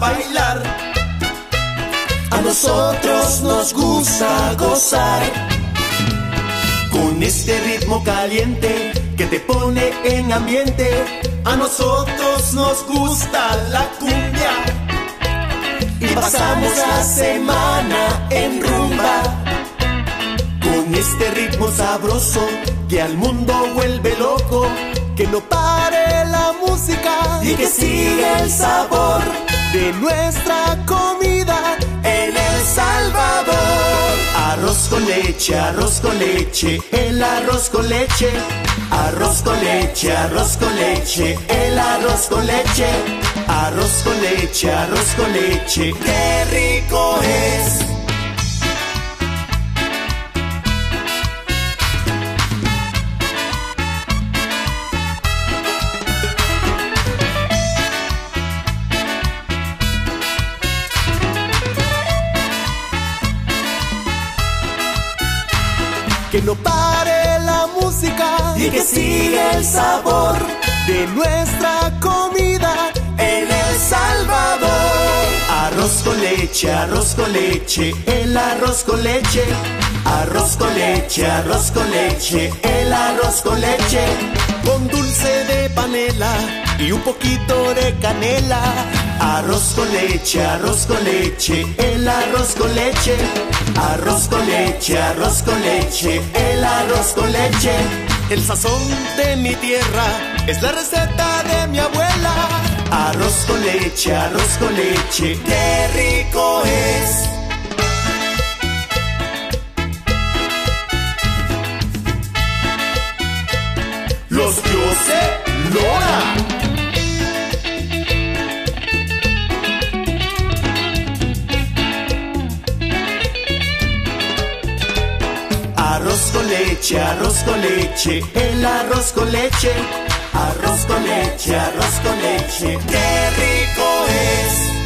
bailar. A nosotros nos gusta gozar con este ritmo caliente que te pone en ambiente. A nosotros nos gusta la cumbia y pasamos la semana en rumba con este ritmo sabroso que al mundo vuelve loco. Que no pare la y que siga el sabor de nuestra comida en El Salvador. Arroz con leche, arroz con leche, el arroz con leche. Arroz con leche, arroz con leche, el arroz con leche. Arroz con leche, arroz con leche, qué rico es. Que no pare la música y que siga el sabor de nuestra comida en El Salvador. Arroz con leche, arroz con leche, el arroz con leche. Arroz con leche, arroz con leche, el arroz con leche. Con dulce de panela y un poquito de canela. Arroz con leche, arroz con leche, el arroz con leche. Arroz con leche, arroz con leche, el arroz con leche. El sazón de mi tierra es la receta de mi abuela. Arroz con leche, arroz con leche, qué rico es. Los dioses Lora. Arroz con leche, arroz con leche, el arroz con leche. Arroz con leche, arroz con leche, qué rico es.